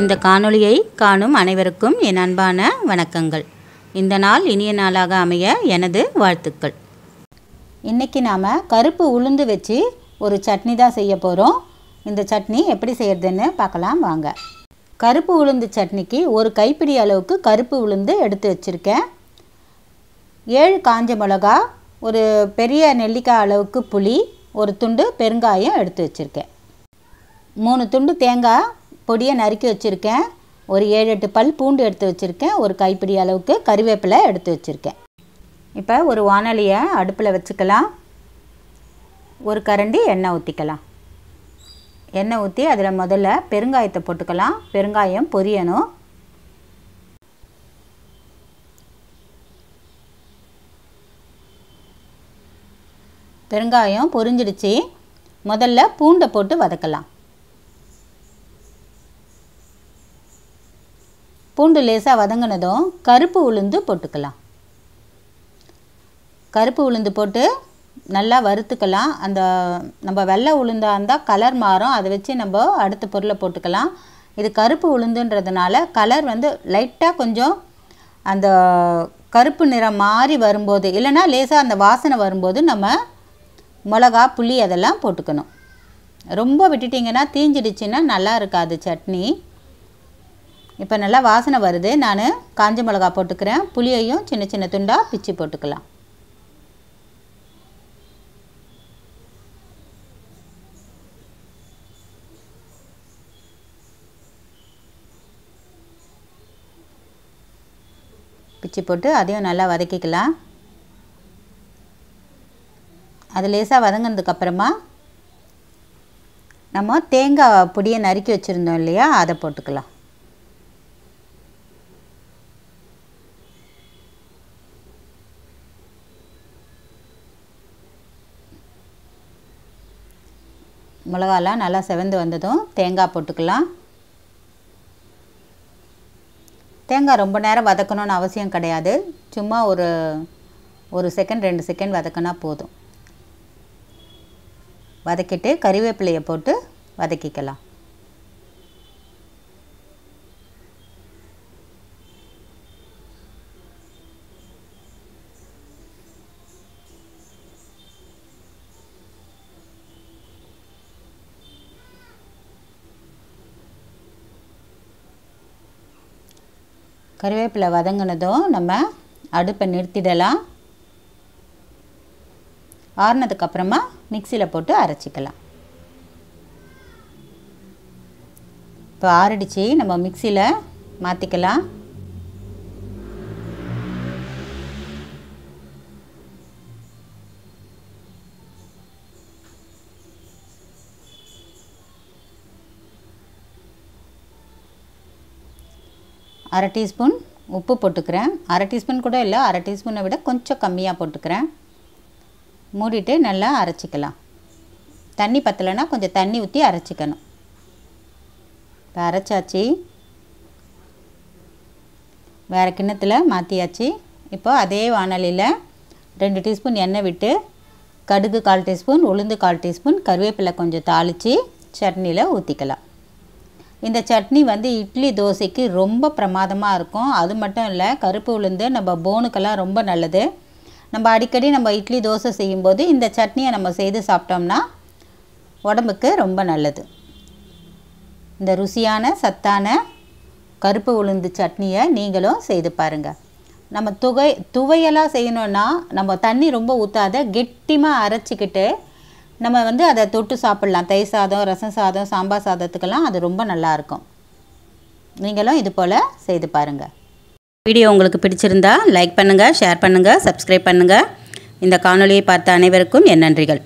இந்த காணொளியை காணும் அனைவருக்கும் என் அன்பான வணக்கங்கள். இந்த நாள் இனிய நாளாக அமைய எனது வாழ்த்துக்கள். இன்றைக்கி நாம் கருப்பு உளுந்து வச்சு ஒரு சட்னி தான் செய்ய போகிறோம் இந்த சட்னி எப்படி செய்கிறதுன்னு பார்க்கலாம் வாங்க. கருப்பு உளுந்து சட்னிக்கு ஒரு கைப்பிடி அளவுக்கு கருப்பு உளுந்து எடுத்து வச்சுருக்கேன். ஏழு காஞ்ச மிளகா ஒரு பெரிய நெல்லிக்காய் அளவுக்கு புளி ஒரு துண்டு பெருங்காயம் எடுத்து வச்சுருக்கேன். மூணு துண்டு தேங்காய் பொடியை நறுக்கி வச்சுருக்கேன். ஒரு ஏழு எட்டு பல் பூண்டு எடுத்து வச்சுருக்கேன். ஒரு கைப்பிடி அளவுக்கு கறிவேப்பிலை எடுத்து வச்சுருக்கேன். இப்போ ஒரு வானொலியை அடுப்பில் வச்சுக்கலாம். ஒரு கரண்டி எண்ணெய் ஊற்றிக்கலாம் எண்ணெய் ஊற்றி அதில் முதல்ல பெருங்காயத்தை போட்டுக்கலாம். பெருங்காயம் பொரியணும் பெருங்காயம் பொரிஞ்சிடுச்சு. முதல்ல பூண்டை போட்டு வதக்கலாம். பூண்டு லேசாக வதங்கினதும் கருப்பு உளுந்து போட்டுக்கலாம். கருப்பு உளுந்து போட்டு நல்லா வறுத்துக்கலாம். அந்த நம்ம வெள்ளை உளுந்தாக இருந்தால் கலர் மாறும். அதை வச்சு நம்ம அடுத்த பொருளை போட்டுக்கலாம். இது கருப்பு உளுந்துன்றதுனால கலர் வந்து லைட்டாக கொஞ்சம் அந்த கருப்பு நிறம் மாறி வரும்போது இல்லைன்னா லேசாக அந்த வாசனை வரும்போது நம்ம மிளகா புளி அதெல்லாம் போட்டுக்கணும். ரொம்ப விட்டுட்டிங்கன்னா தீஞ்சிடுச்சுன்னா நல்லா இருக்காது சட்னி. இப்போ நல்லா வாசனை வருது. நான் காஞ்ச மிளகா போட்டுக்கிறேன். புளியையும் சின்ன சின்ன துண்டாக பிச்சு போட்டுக்கலாம். பிச்சு போட்டு அதையும் நல்லா வதக்கிக்கலாம். அது லேசாக வதங்கினதுக்கப்புறமா நம்ம தேங்காய் பொடியை நறுக்கி வச்சுருந்தோம் இல்லையா? அதை போட்டுக்கலாம். மிளகாலாம் நல்லா செவந்து வந்ததும் தேங்காய் போட்டுக்கலாம். தேங்காய் ரொம்ப நேரம் வதக்கணும்னு அவசியம் கிடையாது. சும்மா ஒரு ஒரு செகண்ட் ரெண்டு செகண்ட் வதக்கினா போதும். வதக்கிட்டு கறிவேப்பிலையை போட்டு வதக்கிக்கலாம். கருவேப்பிலை வதங்கினதும் நம்ம அடுப்பை நிறுத்திடலாம். ஆறுனதுக்கப்புறமா மிக்சியில் போட்டு அரைச்சிக்கலாம். இப்போ ஆறிடுச்சு நம்ம மிக்சியில் மாற்றிக்கலாம் அரை டீஸ்பூன் உப்பு போட்டுக்கிறேன். அரை டீஸ்பூன் கூட இல்லை அரை டீஸ்பூனை விட கொஞ்சம் கம்மியாக போட்டுக்கிறேன். மூடிட்டு நல்லா அரைச்சிக்கலாம். தண்ணி பத்தலைன்னா கொஞ்சம் தண்ணி ஊற்றி அரைச்சிக்கணும். இப்போ அரைச்சாச்சு. வேறு கிண்ணத்தில் மாற்றியாச்சு இப்போ அதே வானலியில் ரெண்டு டீஸ்பூன் எண்ணெய் விட்டு கடுகு கால் டீஸ்பூன் உளுந்து கால் டீஸ்பூன் கருவேப்பிலை கொஞ்சம் தாளித்து சட்னியில் ஊற்றிக்கலாம் இந்த சட்னி வந்து இட்லி தோசைக்கு ரொம்ப பிரமாதமாக இருக்கும். அது மட்டும் இல்லை கருப்பு உளுந்து நம்ம போனுக்கெல்லாம் ரொம்ப நல்லது. நம்ம அடிக்கடி நம்ம இட்லி தோசை செய்யும்போது இந்த சட்னியை நம்ம செய்து சாப்பிட்டோம்னா உடம்புக்கு ரொம்ப நல்லது. இந்த ருசியான சத்தான கருப்பு உளுந்து சட்னியை நீங்களும் செய்து பாருங்கள் நம்ம துவை துவையெல்லாம் செய்யணுன்னா நம்ம தண்ணி ரொம்ப ஊற்றாத கெட்டிமாக அரைச்சிக்கிட்டு நம்ம வந்து அதை தொட்டு சாப்பிட்லாம். தயிர் சாதம் ரசம் சாதம் சாம்பார் சாதத்துக்கெல்லாம் அது ரொம்ப நல்லாயிருக்கும். நீங்களும் இது போல் செய்து பாருங்கள் வீடியோ உங்களுக்கு பிடிச்சிருந்தா லைக் பண்ணுங்கள் ஷேர் பண்ணுங்கள் சப்ஸ்கிரைப் பண்ணுங்கள் இந்த காணொலியை பார்த்த அனைவருக்கும் என் நன்றிகள்.